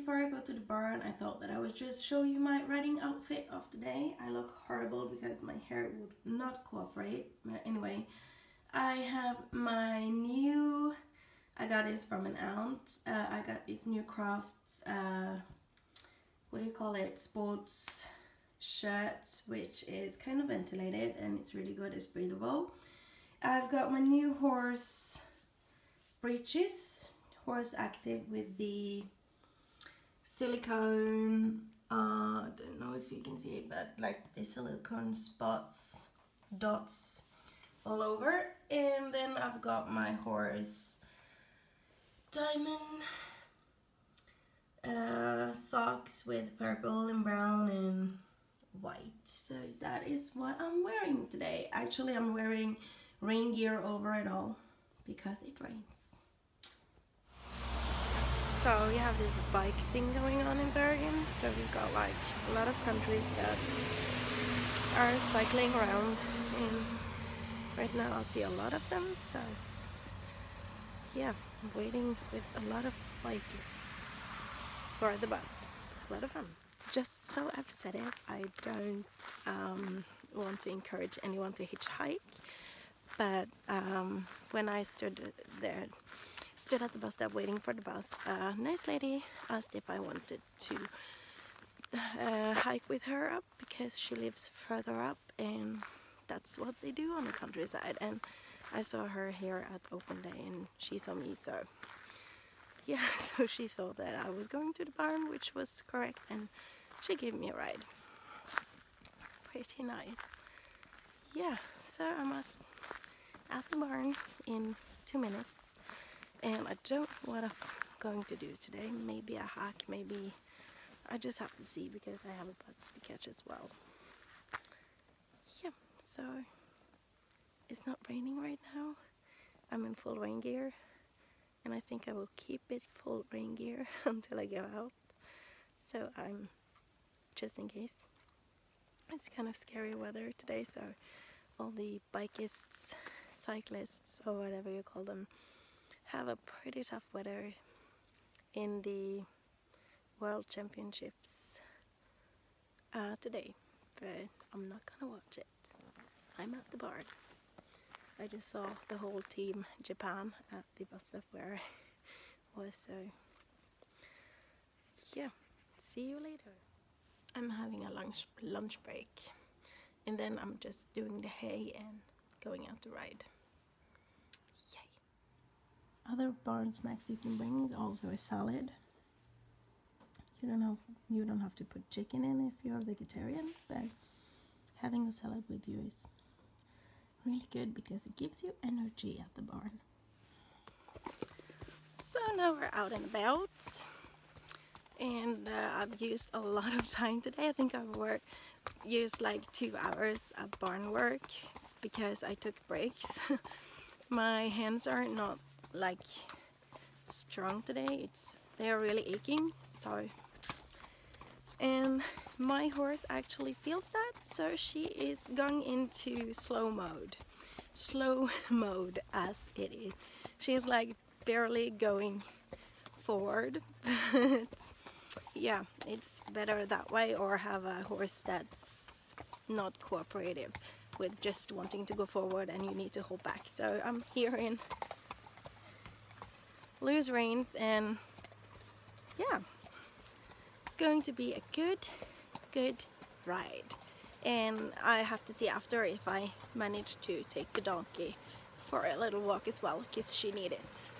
before I go to the barn, I thought that I would just show you my riding outfit of the day. I look horrible because my hair would not cooperate. But Anyway, I have my new, I got this from an aunt. Uh, I got this new Crafts, uh, what do you call it, sports shirt, which is kind of ventilated and it's really good, it's breathable. I've got my new horse breeches, Horze Active with the silicone uh, I don't know if you can see it but like the silicone spots dots all over. And then I've got my horse diamond uh, socks with purple and brown and white. So that is what I'm wearing today. Actually I'm wearing rain gear over it all because it rains so we have this bike thing going on in Bergen. So we've got like a lot of countries that are cycling around and right now I see a lot of them. So yeah, I'm waiting with a lot of bikes for the bus. A lot of fun. Just so I've said it, I don't um, want to encourage anyone to hitchhike. But um, when I stood there stood at the bus stop waiting for the bus. A nice lady asked if I wanted to uh, hike with her up because she lives further up and that's what they do on the countryside. And I saw her here at open day and she saw me so yeah so she thought that I was going to the barn which was correct and she gave me a ride. Pretty nice. Yeah so I'm at, at the barn in two minutes and I don't know what I'm going to do today. Maybe a hike, maybe I just have to see because I have a bus to catch as well. Yeah, so it's not raining right now. I'm in full rain gear and I think I will keep it full rain gear until I go out. So I'm just in case. It's kind of scary weather today so all the bikists, cyclists or whatever you call them have a pretty tough weather in the World Championships uh, today, but I'm not gonna watch it. I'm at the bar. I just saw the whole team Japan at the bus stop where I was, so yeah, see you later. I'm having a lunch lunch break and then I'm just doing the hay and going out to ride. Other barn snacks you can bring is also a salad. You don't have you don't have to put chicken in if you're vegetarian, but having a salad with you is really good because it gives you energy at the barn. So now we're out and about and uh, I've used a lot of time today. I think I've worked, used like two hours of barn work because I took breaks. My hands are not like strong today. It's they are really aching so. And my horse actually feels that so she is going into slow mode. Slow mode as it is. She's like barely going forward. But yeah it's better that way or have a horse that's not cooperative with just wanting to go forward and you need to hold back. So I'm here in loose reins and yeah. It's going to be a good good ride. And I have to see after if I manage to take the donkey for a little walk as well because she needs it.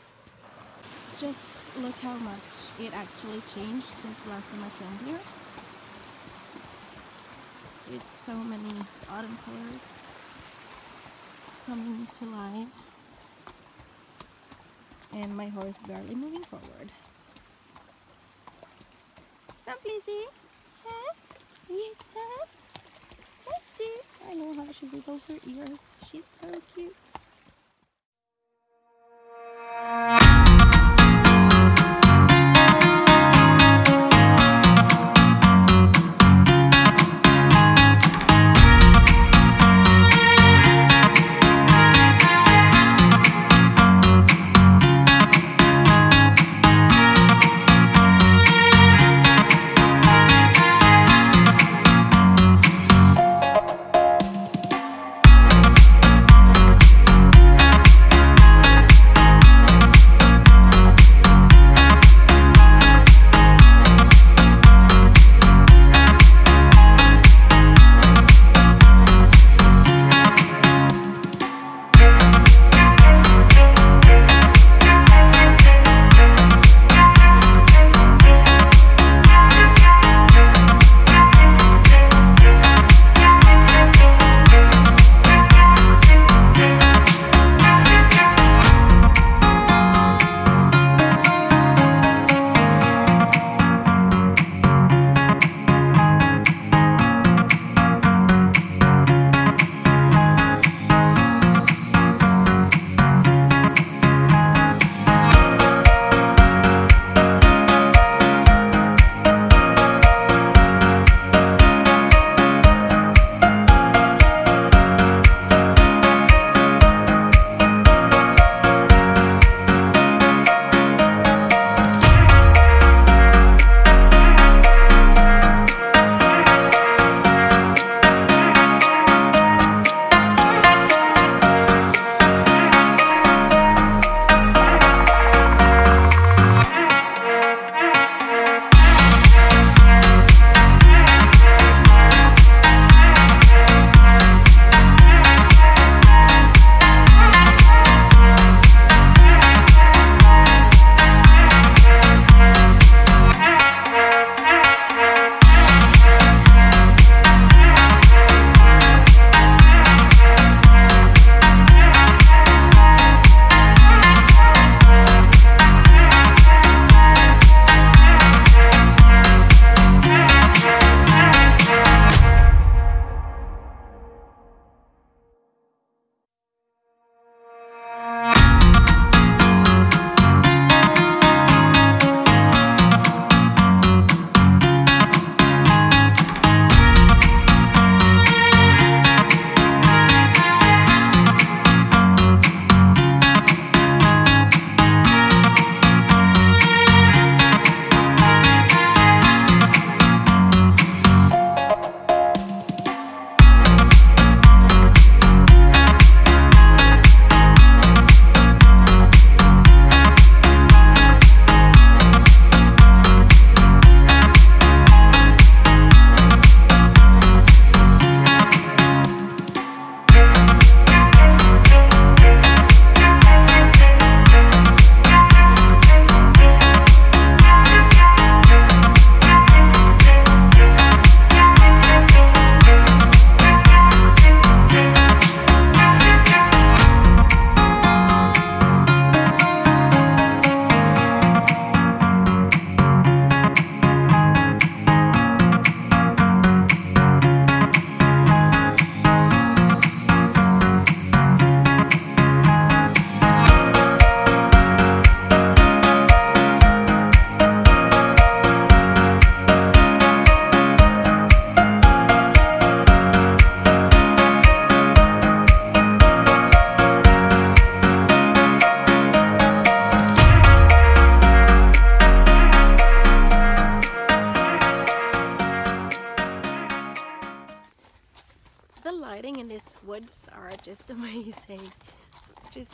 Just look how much it actually changed since last time I filmed here. It's so many autumn colors coming to life and my horse barely moving forward. Stop, Lizzie. Huh? Yes, sad? Sad I know how she wiggles her ears. She's so cute.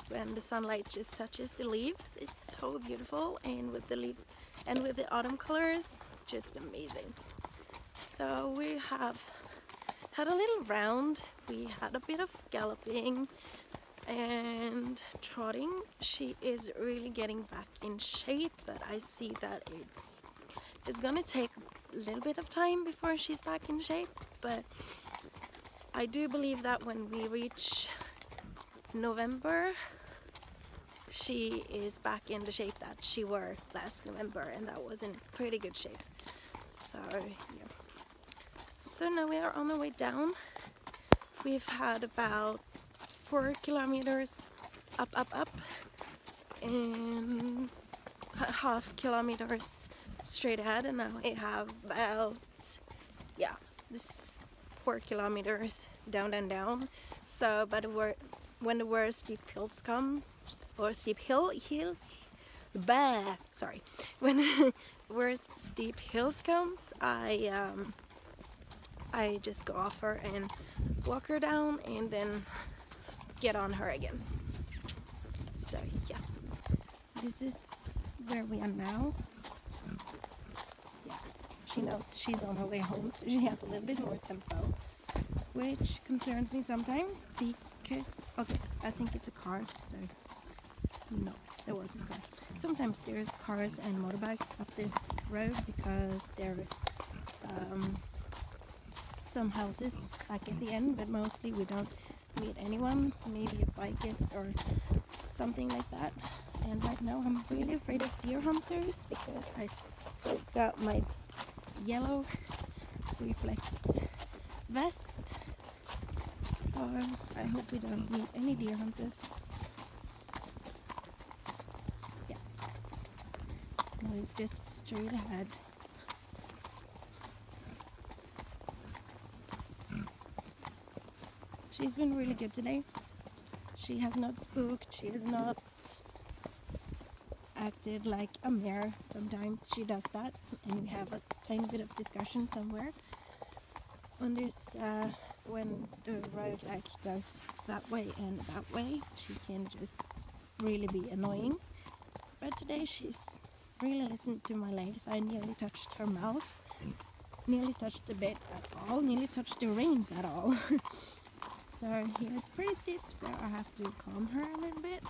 When the sunlight just touches the leaves, it's so beautiful and with the leaf and with the autumn colors, just amazing. So we have had a little round, we had a bit of galloping and trotting. She is really getting back in shape, but I see that it's it's gonna take a little bit of time before she's back in shape, but I do believe that when we reach November, she is back in the shape that she were last November, and that was in pretty good shape. So, yeah. So now we are on our way down. We've had about four kilometers up, up, up, and half kilometers straight ahead and now I have about yeah this four kilometers down and down so but when the worst steep hills come or steep hill hill bah sorry. When worst steep hills comes I um I just go off her and walk her down and then get on her again. So yeah. This is where we are now. Yeah. She knows she's on her way home, so she has a little bit more tempo, which concerns me sometimes because, okay, I think it's a car, so no, it wasn't car. Sometimes there's cars and motorbikes up this road because there's um, some houses back at the end, but mostly we don't meet anyone, maybe a bikeist or something like that. And right now I'm really afraid of deer hunters because I got my yellow reflects vest. So I hope we don't meet any deer hunters. It's just straight ahead. She's been really good today. She has not spooked, she has not acted like a mare. Sometimes she does that and we have a tiny bit of discussion somewhere. When there's uh, when the road like goes that way and that way, she can just really be annoying. But today she's really listened to my legs. I nearly touched her mouth, nearly touched the bed at all, nearly touched the reins at all. so here it's pretty steep, so I have to calm her a little bit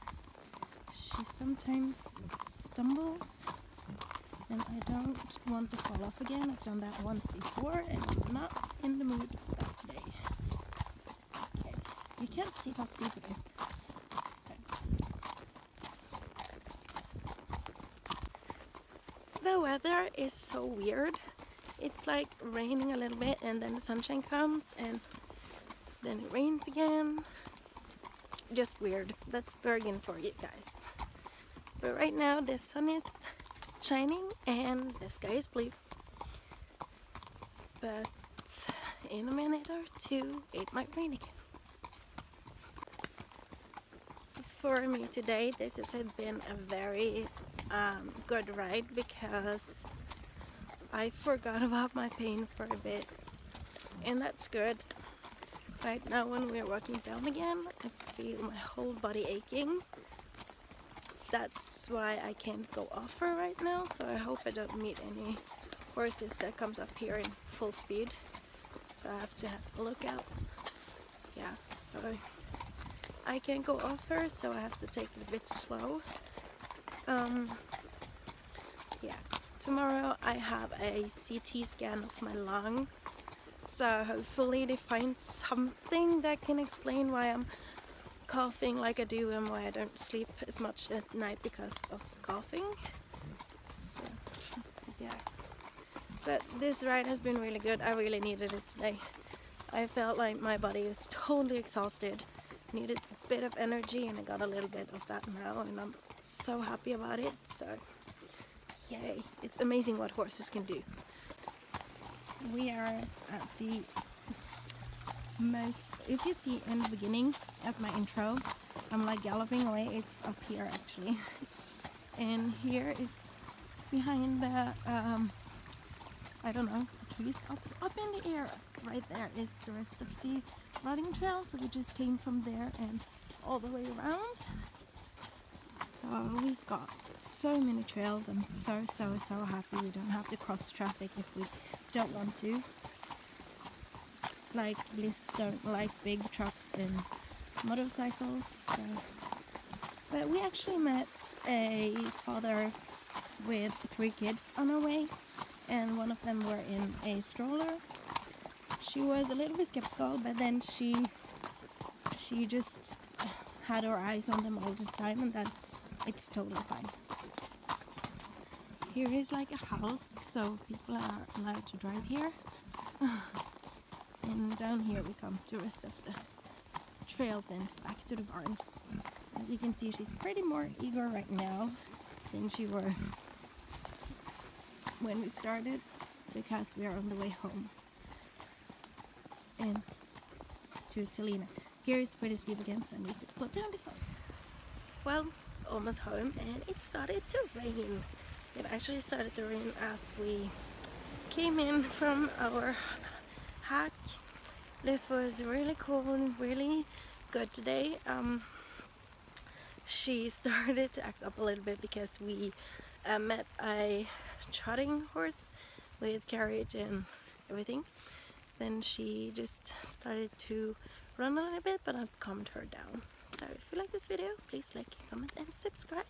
she sometimes stumbles and I don't want to fall off again. I've done that once before and I'm not in the mood for that today. Okay, you can't see how steep it is. The weather is so weird. It's like raining a little bit and then the sunshine comes and then it rains again. Just weird. That's Bergen for you guys. But right now the sun is shining and the sky is blue. But in a minute or two it might rain again. For me today this has been a very um, good ride because I forgot about my pain for a bit. And that's good. Right now when we're walking down again I feel my whole body aching. That's why I can't go off her right now so I hope I don't meet any horses that comes up here in full speed. So I have to have a look out. Yeah so I can't go off her so I have to take it a bit slow. Um, tomorrow I have a CT scan of my lungs so hopefully they find something that can explain why I'm coughing like I do and why I don't sleep as much at night because of coughing. So, yeah. But this ride has been really good. I really needed it today. I felt like my body was totally exhausted. Needed a bit of energy and I got a little bit of that now and I'm so happy about it. So, yay. It's amazing what horses can do. We are at the most if you see in the beginning of my intro I'm like galloping away it's up here actually and here is behind the um, I don't know trees up, up in the air. right there, is the rest of the riding trail. So we just came from there and all the way around. So we've got so many trails. I'm so, so, so happy we don't have to cross traffic if we don't want to. Like Bliss don't like big trucks and motorcycles. So. But we actually met a father with three kids on our way and one of them were in a stroller. She was a little bit skeptical, but then she she just had her eyes on them all the time, and then it's totally fine. Here is like a house, so people are allowed to drive here. and down here we come to the rest of the trails and back to the barn. As you can see, she's pretty more eager right now than she were when we started because we are on the way home and to Talina. Here it's pretty steep again so I need to put down the phone. Well, almost home and it started to rain. It actually started to rain as we came in from our hike. This was really cool and really good today. Um, she started to act up a little bit because we uh, met a trotting horse with carriage and everything then she just started to run a little bit but I've calmed her down so if you like this video please like comment and subscribe